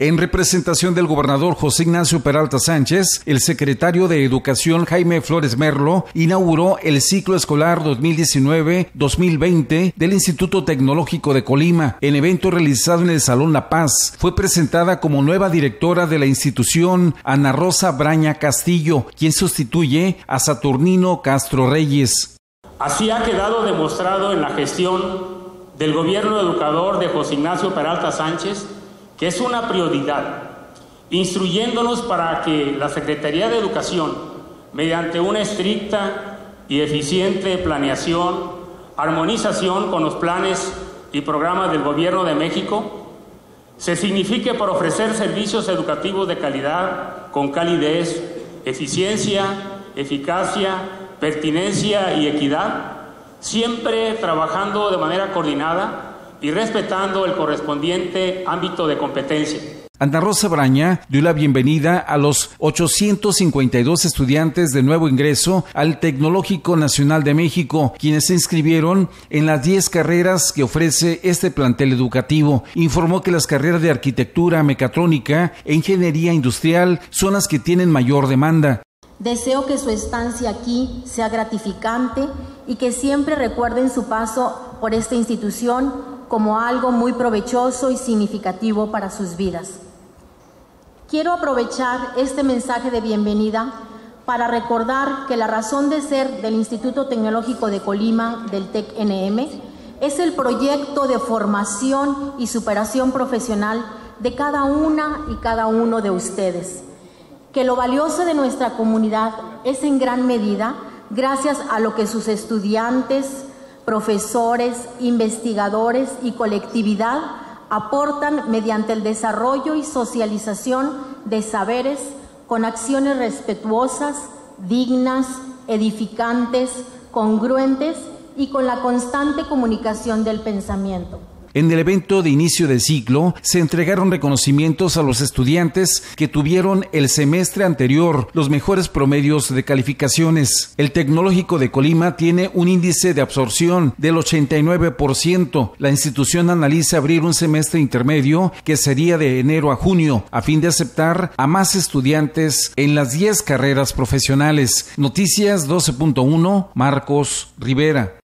En representación del gobernador José Ignacio Peralta Sánchez, el secretario de Educación Jaime Flores Merlo inauguró el ciclo escolar 2019-2020 del Instituto Tecnológico de Colima. En evento realizado en el Salón La Paz, fue presentada como nueva directora de la institución Ana Rosa Braña Castillo, quien sustituye a Saturnino Castro Reyes. Así ha quedado demostrado en la gestión del gobierno educador de José Ignacio Peralta Sánchez que es una prioridad, instruyéndonos para que la Secretaría de Educación, mediante una estricta y eficiente planeación, armonización con los planes y programas del Gobierno de México, se signifique por ofrecer servicios educativos de calidad, con calidez, eficiencia, eficacia, pertinencia y equidad, siempre trabajando de manera coordinada y respetando el correspondiente ámbito de competencia. Ana Rosa Braña dio la bienvenida a los 852 estudiantes de nuevo ingreso al Tecnológico Nacional de México, quienes se inscribieron en las 10 carreras que ofrece este plantel educativo. Informó que las carreras de arquitectura, mecatrónica e ingeniería industrial son las que tienen mayor demanda. Deseo que su estancia aquí sea gratificante y que siempre recuerden su paso por esta institución como algo muy provechoso y significativo para sus vidas. Quiero aprovechar este mensaje de bienvenida para recordar que la razón de ser del Instituto Tecnológico de Colima, del TEC-NM, es el proyecto de formación y superación profesional de cada una y cada uno de ustedes, que lo valioso de nuestra comunidad es en gran medida gracias a lo que sus estudiantes, profesores, investigadores y colectividad aportan mediante el desarrollo y socialización de saberes con acciones respetuosas, dignas, edificantes, congruentes y con la constante comunicación del pensamiento. En el evento de inicio de ciclo se entregaron reconocimientos a los estudiantes que tuvieron el semestre anterior los mejores promedios de calificaciones. El Tecnológico de Colima tiene un índice de absorción del 89%. La institución analiza abrir un semestre intermedio que sería de enero a junio a fin de aceptar a más estudiantes en las 10 carreras profesionales. Noticias 12.1 Marcos Rivera.